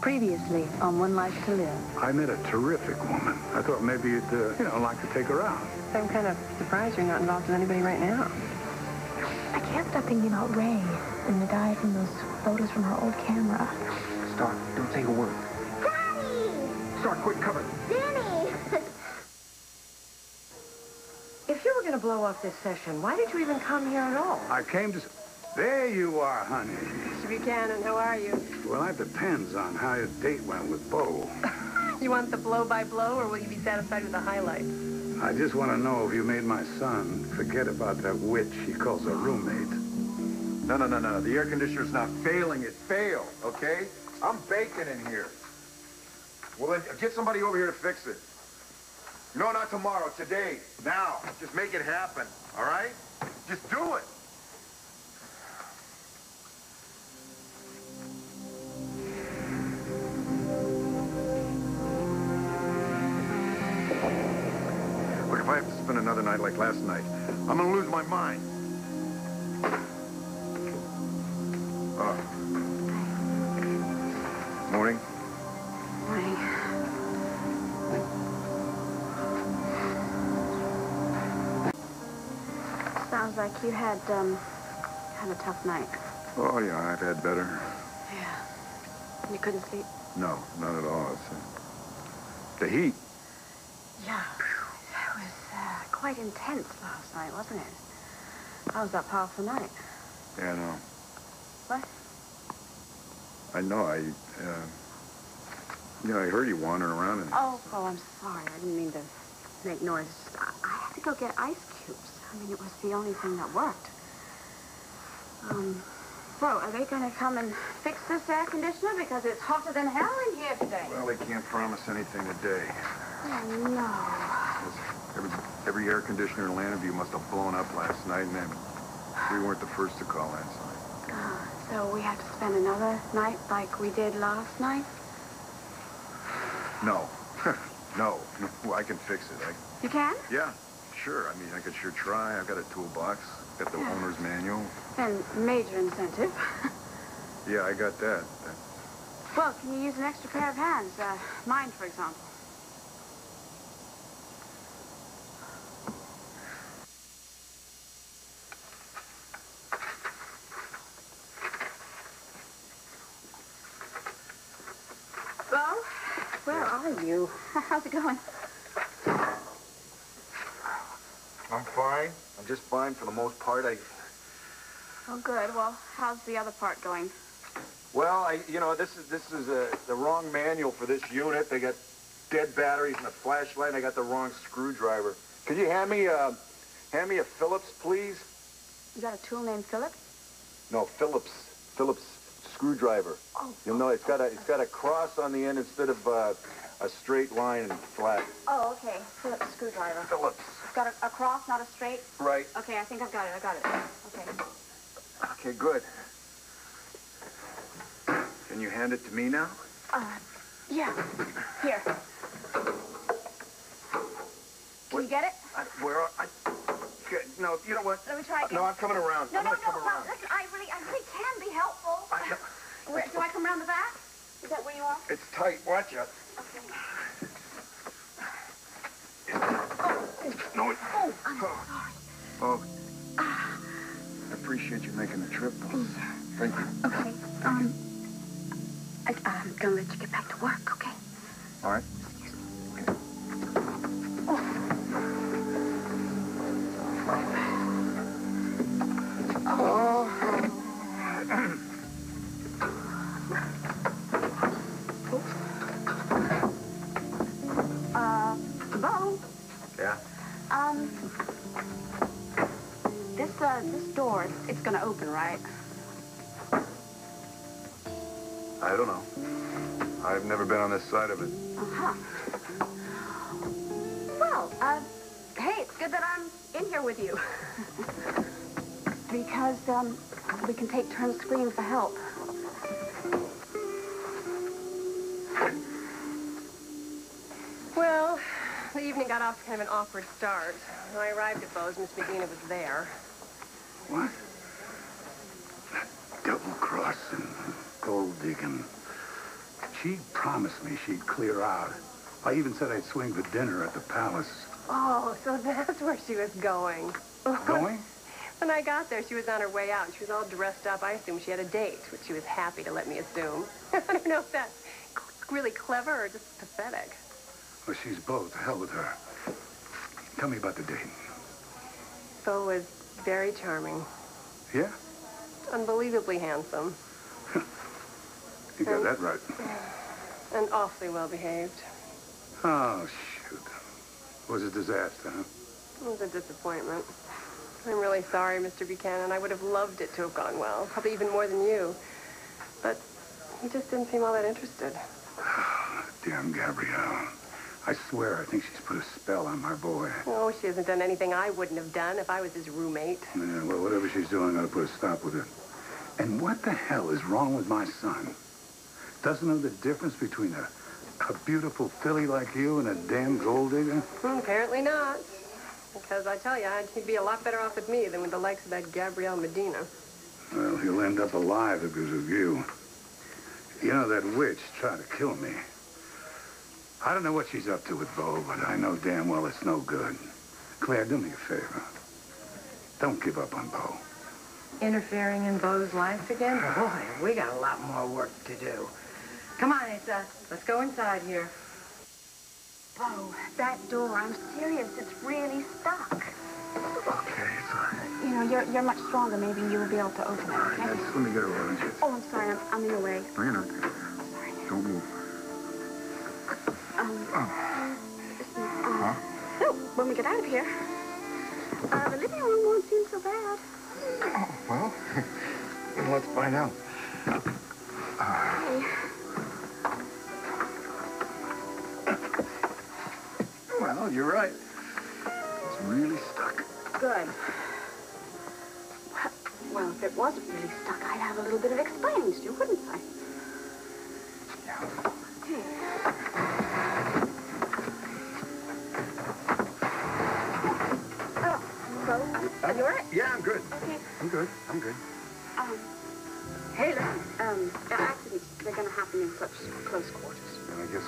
Previously on One Life to Live. I met a terrific woman. I thought maybe you'd, uh, you know, like to take her out. I'm kind of surprised you're not involved with anybody right now. I can't stop thinking about Rae and the guy from those photos from her old camera. Starr, don't say a word. Daddy! Starr, quick, cover. Danny! If you were going to blow off this session, why did you even come here at all? I came to... There you are, honey. Mr. Buchanan, how are you? Well, that depends on how your date went with Bo. You want the blow-by-blow, or will you be satisfied with the highlights? I just want to know if you made my son forget about that witch he calls a roommate. No, no, no, no. The air conditioner's not failing. It failed, okay? I'm baking in here. Well, then get somebody over here to fix it. No, not tomorrow. Today. Now. Just make it happen, all right? Just do it. If I have to spend another night like last night, I'm gonna lose my mind. Oh. Morning. Morning. Sounds like you had, um, had a tough night. Oh, yeah, I've had better. Yeah. You couldn't sleep? No, not at all. It's, uh, the heat. Yeah. Quite intense last night, wasn't it? I was up half the night. Yeah, I know. What? I know. I, uh, you know, I heard you wandering around and... Oh, oh, I'm sorry. I didn't mean to make noise. I, I had to go get ice cubes. I mean, it was the only thing that worked. Um, so, are they going to come and fix this air conditioner? Because it's hotter than hell in here today. Well, they can't promise anything today. Oh, no. Every air conditioner in Llanview must have blown up last night, and then we weren't the first to call in, so... Ah, so we have to spend another night like we did last night? No. no. No, I can fix it. I, You can? yeah, sure. I mean, I could sure try. I've got a toolbox. Got the Yeah. owner's manual. And major incentive. Yeah, I got that. well, can you use an extra pair of hands? Uh, mine, for example. Are you? How's it going? I'm fine. I'm just fine for the most part. I, Oh, good. Well, how's the other part going? well, I, you know, this is this is uh the wrong manual for this unit. They got dead batteries and a flashlight. And I got the wrong screwdriver. Could you hand me uh, hand me a Phillips, please? You got a tool named Phillips? No, Phillips. Phillips screwdriver. Oh. You'll know it's got a it's got a cross on the end instead of uh, a straight line and flat. Oh, okay. Phillips screwdriver. Phillips. It's got a, a cross, not a straight. Right. Okay, I think I've got it. I got it. Okay. Okay, good. Can you hand it to me now? Uh, yeah. Here. Can you get it? I, where are I? Okay, no, you know what? Let me try again. No, I'm coming around. No, I'm no, no, no. around. Listen, I really, I really can be helpful. I know. Where, do I come around the back? Is that where you are? It's tight. Watch out. Okay. No, it, Oh, I'm sorry. oh. I appreciate you making the trip. Thank you. Okay. Um, I, I'm gonna let you get back to work. Okay. All right. Uh, uh, this door, it's, it's gonna open, right? I don't know. I've never been on this side of it. Uh-huh. Well, uh, hey, it's good that I'm in here with you. because, um, we can take turns screaming for help. Well, the evening got off to kind of an awkward start. When I arrived at Bo's, Miss Medina was there. What? That double crossing, gold digging. She promised me she'd clear out. I even said I'd swing for dinner at the palace. Oh, so that's where she was going. Going? When I got there, she was on her way out, and she was all dressed up. I assumed she had a date, which she was happy to let me assume. I don't know if that's really clever or just pathetic. Well, she's both. The hell with her. Tell me about the date. Bo was very charming, Yeah? unbelievably handsome, You got that right. and awfully well behaved. Oh, shoot. Was a disaster, huh? It was a disappointment. I'm really sorry, Mr. Buchanan. I would have loved it to have gone well, probably even more than you. But he just didn't seem all that interested. Oh, Damn Gabrielle. I swear I think she's put a spell on my boy. Oh, she hasn't done anything I wouldn't have done if I was his roommate. Yeah, well, whatever she's doing, I'll put a stop with it. And what the hell is wrong with my son? Doesn't know the difference between a, a beautiful filly like you and a damn gold digger? Hmm, apparently not. Because I tell you, he'd be a lot better off with me than with the likes of that Gabrielle Medina. Well, he'll end up alive because of you. You know, that witch tried to kill me. I don't know what she's up to with Bo, but I know damn well it's no good. Claire, do me a favor. Don't give up on Bo. Interfering in Bo's life again? Boy, we got a lot more work to do. Come on, Asa. Let's go inside here. Bo, that door, I'm serious. It's really stuck. Okay, it's all right. You know, you're, you're much stronger. Maybe you will be able to open it, okay? Just let me get her oranges. Oh, I'm sorry. I'm, I'm in the way. No, you're not. Sorry. Don't move. Um, listen, uh, so, when we get out of here, uh, the living room won't seem so bad. Oh, Well, let's find out. Hey, Well, you're right. It's really stuck. good. Well, if it wasn't really stuck, I'd have a little bit of explaining to do, wouldn't I? Oh, are you all right? Yeah, I'm good. Okay. I'm good. I'm good. Um, hey, listen, um, accidents, they're gonna happen in such close quarters. I guess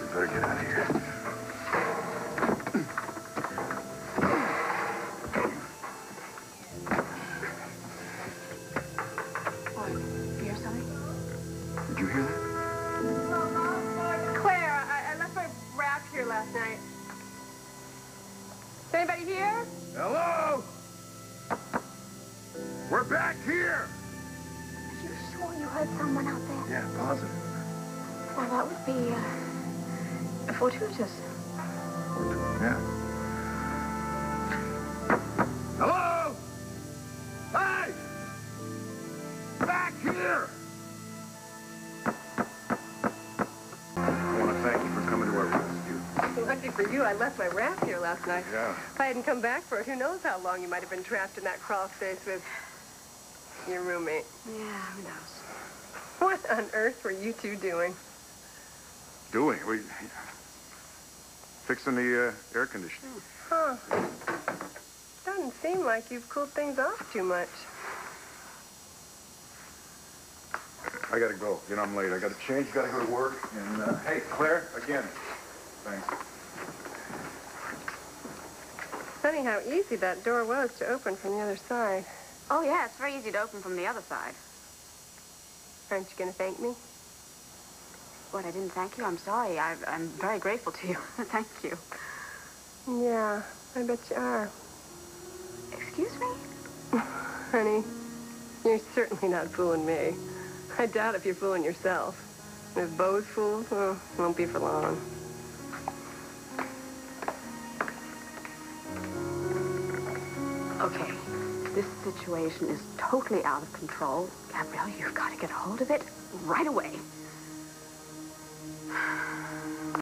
we better get out of here. What? You hear something? Did you hear that? Claire, I, I left my wrap here last night. Is anybody here? Hello? We're back here. Are you sure you heard someone out there? Yeah, positive. Well, that would be, uh, fortuitous. Yeah. I left my wrap here last night. Yeah. If I hadn't come back for it, who knows how long you might have been trapped in that crawl space with your roommate. Yeah, who knows? What on earth were you two doing? Doing? We fixing the uh, air conditioning. Huh. Doesn't seem like you've cooled things off too much. I gotta go. You know I'm late. I gotta change. Gotta go to work. And uh, hey, Claire, again, thanks. Funny how easy that door was to open from the other side. Oh, yeah, it's very easy to open from the other side. Aren't you going to thank me? What, I didn't thank you? I'm sorry. I, I'm very grateful to you. thank you. Yeah, I bet you are. Excuse me? Honey, you're certainly not fooling me. I doubt if you're fooling yourself. And if Bo's fooled, well, won't be for long. Okay, this situation is totally out of control. Gabrielle, you've got to get a hold of it right away.